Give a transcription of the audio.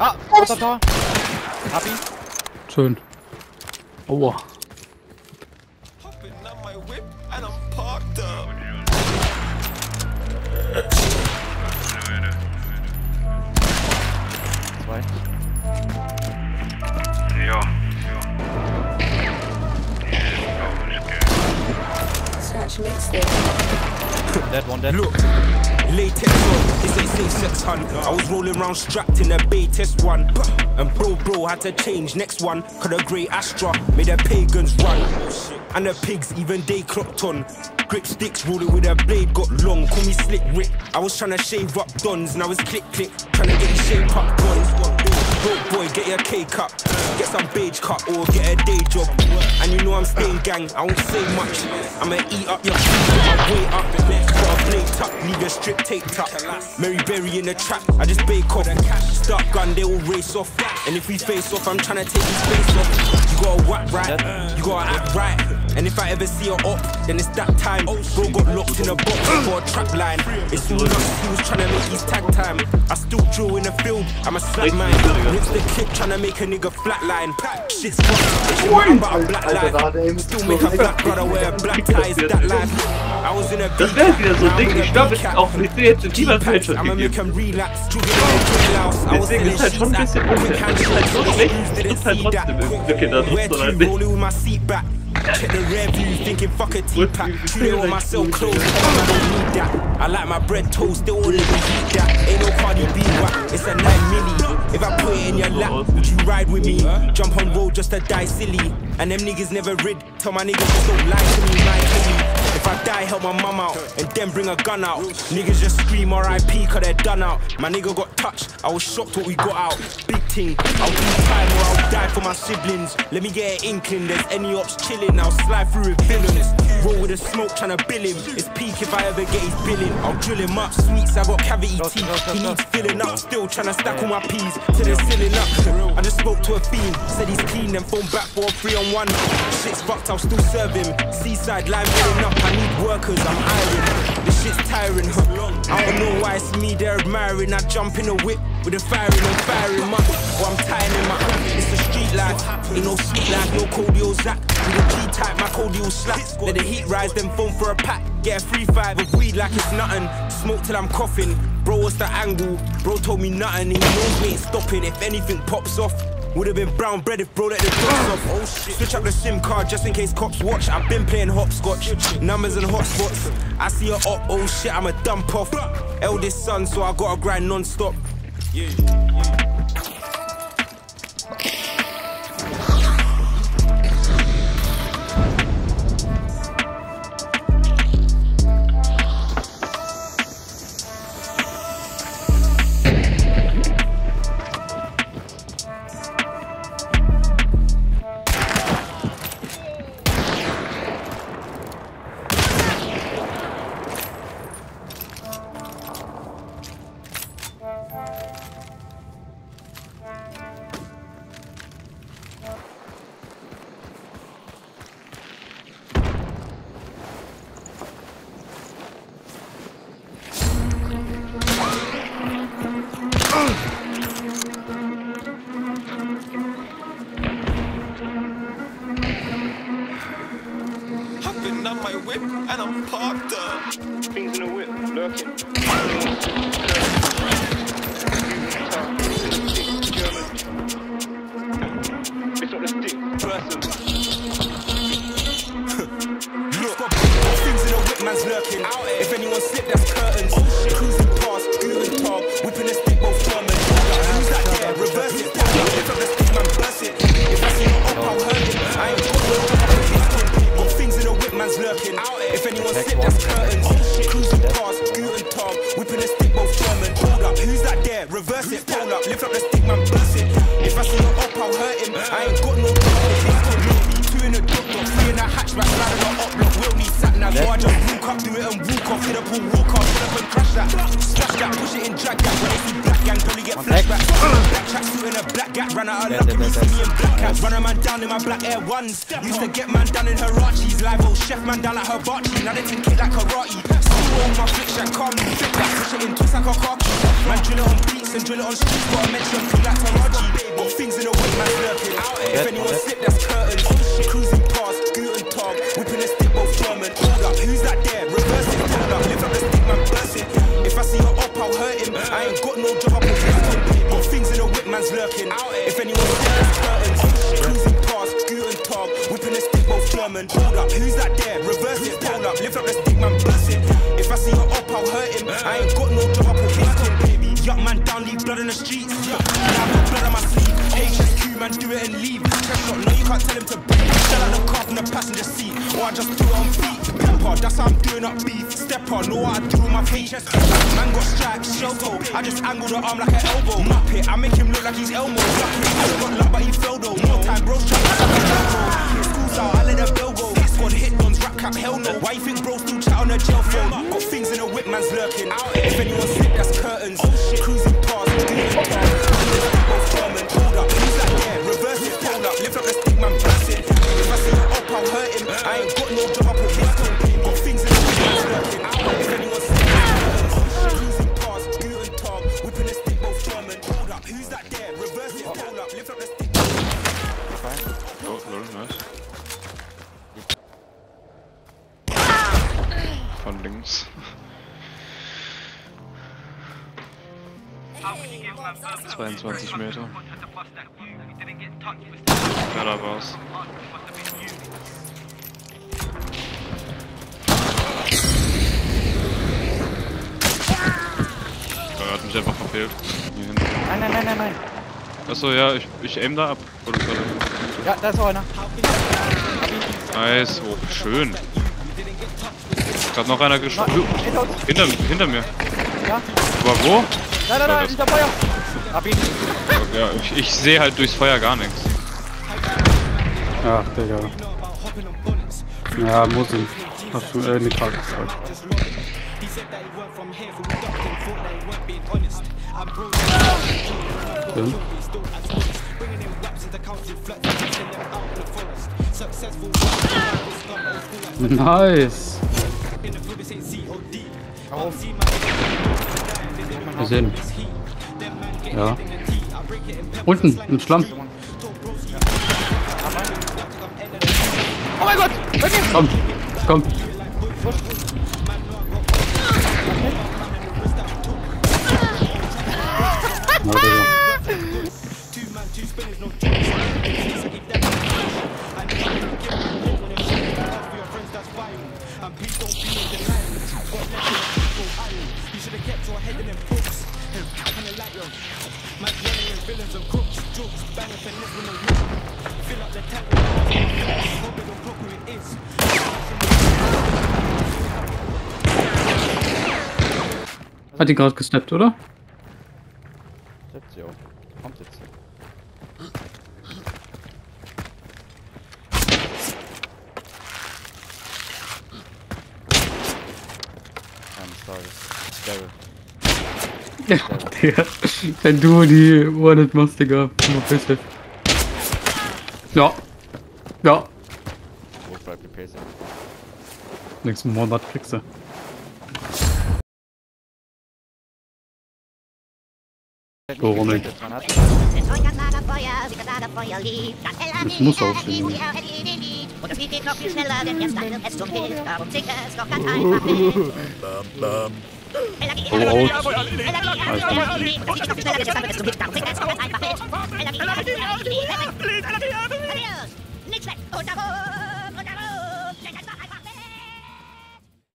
Ah, unter Tor. Hab ihn. Schön. Aua. Zwei. Ja. Dead one, dead. Look. Latex on, this ain't safe sex hun. I was rolling around strapped in a bay test one. And bro, bro had to change next one. Cause a grey Astra made the pagans run. And the pigs, even they clocked on. Grip sticks, rolling with a blade, got long, call me slick Rick. I was trying to shave up dons, now it's click click. Trying to get shape up dons. Broke boy, get your cake up. Get some beige cut or get a day job. And you know I'm staying gang, I won't say much. I'ma eat up your food, I'ma wait up. Got a blade tuck, leave your strip taped up. Mary Berry in the trap, I just bake off. Start gun, they all race off. And if we face off, I'm trying to take his face off. You gotta whack right, uh, you gotta act right. And if I ever see her up, then it's that time. Bro got locked in a box for a trap line. It's all nuts, he was trying to make his tag time. I still drill in the field, I'm a slap man. Rips the clip, trying to make a nigga flatline. Shit's fucked, I'm about a black life. Still make a black brother wear a black tie, is that life? I was in a Das wäre wieder so ein Ding. Ich glaube, es ist auch nicht jetzt in China Headshot I'ma gegeben. I was Deswegen ist halt schon ein bisschen unfair. Es ist halt so schlecht, es ist halt trotzdem irgendwie Kinder. Das Where ist so to ein Ding. rolling with my seat back. Check the rear view, thinking fuck a. Treat on myself close, I don't need that. I like my bread toast, they all let me eat that. Ain't no Cardi B whack, it's a 9 milli. If I put it in your lap, would you ride with me? Jump on road just to die silly. And them niggas never rid, tell my niggas just don't lie to me, lie to me. If I die, help my mum out and then bring a gun out. Niggas just scream RIP cause they're done out. My nigga got touched, I was shocked what we got out. Big thing, I'll do time or I'll die for my siblings. Let me get an inkling, there's any ops chilling, I'll slide through with villains. Roll with the smoke trying to bill him. It's peak if I ever get his billing. I'll drill him up. Sweets, I got cavity teeth. He needs filling up. Still trying to stack all my peas to the ceiling up. I just spoke to a fiend, said he's clean, then phone back for a three on one. Shit's fucked, I'll still serve him. Seaside line filling up. I need workers, I'm hiring. This shit's tiring. I don't know why it's me they're admiring. I jump in the whip with the firing and firing up. Or I'm tying him up. It's the street life. Ain't no sweet life, no cordial Zach. With a G type, my cordial slap. Let the heat rise, then phone for a pack. Get a free five of weed like it's nothing. Smoke till I'm coughing. Bro, what's the angle? Bro told me nothing. He knows we ain't stopping. If anything pops off, would have been brown bread if bro let the dogs off. Oh shit. Switch up the SIM card just in case cops watch. I've been playing hopscotch, numbers and hotspots. I see her up, oh shit, I'm a dump off. Eldest son, so I gotta grind non-stop. Hopping and I'm parked up. Things in the I ain't got no Two in a dog dog, three in a hatchback, sliding on up block. We'll need sat now. So I just walk up, do it and walk off. Hit up and walk off, hit up and crash that. Splash that, push it in, drag that. When they see black gang, probably get flashback. Black track suit in a black gat, ran out of luck and you see me in black cats. Run a man down in my black Air Ones. Used to get man down in Huaraches. Live old chef man down like Hibachi. Now they think it like karate. Still on my flick shack, calm me, flip that. Push it in, twist like a car key. Man, drill it on beats and drill it on streets. Gotta mention things like Taraji. Got things in the whip, man's lurking. If anyone slip, that's curtains. Cruising past, Guten Tag. Whipping a stick, both German. Hold up, who's that there? Reverse it, hold up. Lift up the stick, man, burst it. If I see her up, I'll hurt him. I ain't got no job, I'll him. Got things in the whip, man's lurking. If anyone slip, that's curtains. Cruising past, Guten Tag. Whipping a stick, both German. Hold up, who's that there? Reverse it, hold up. Lift up the stick, man, burst it. If I see her up, I'll hurt him. I ain't got no job, I'll him. Baby, young man down, leave blood in the streets. Yeah, I've got blood on my sleeve. HSQ, man, do it and leave. Shot, no, you can't tell him to breathe. Sell out the car from the passenger seat. Or I just do it on beat. Pepper, that's how I'm doing up beef. Stepper, know what I do with my HS. Man got stripes, shell toe. I just angle the arm like an elbow. Map it, I make him look like he's Elmo. Luck it, I got luck, but he fell though. More time, bro's trying. School's out, I let the bell go. Squad hit guns, rap cap, hell no. Why you think bro still chat on the jail phone? Got things in the whip, man's lurking. If anyone slip, that's curtains. Oh, Cruising past, doing German. Hold up, who's that there? Reverse it, hold up, lift up the stick, man, burst it. If I see her up, I'll hurt him. I ain't got no job, I'll put him. Got things in the whip, man's lurking. If anyone slip, that's curtains. Cruising past, Guten Tag. Whipping the stick, both German. Hold up, who's that there? Reverse it, hold up, lift up the stick. 22 Meter. Ja, da war's. Er hat mich einfach verfehlt. Nein, nein, nein, nein, nein. Achso, ja, ich, ich aim da ab. Oder ja, da ist auch einer. Nice, oh, schön. Gerade noch einer geschossen. Hinter, hinter mir. Ja. Aber wo? Nein, nein, nein, hinter Feuer. Hab ihn. Ja, ich, ich sehe halt durchs Feuer gar nichts. Ach, Digga. Ja, muss ich. Hast du äh, nicht gesagt. Stimmt. Nice. Auf. Gesehen. Ja. Unten, im Schlamm. Oh mein Gott! Mir! Komm, komm. Na, villains and crooks, jokes, banging peninsula look. Fill up the tank with cars, no big on clock who it is. Hat die gerade gesnappt, oder? Snappt sie auch. Kommt jetzt. Tages. Daryl. Ja, Digga. Wenn du die One-Hit machst, Digga. Verpiss dich. Ja. Ja. Wo bleibt die Pace? Nächsten Monat kriegst du. Nicht? Man hat Das muss auch. Und es geht noch viel schneller, denn erst dann es zum Hilf. Darum sicher es doch ganz einfach nicht. Oh, oh. Nicht schlecht. Und da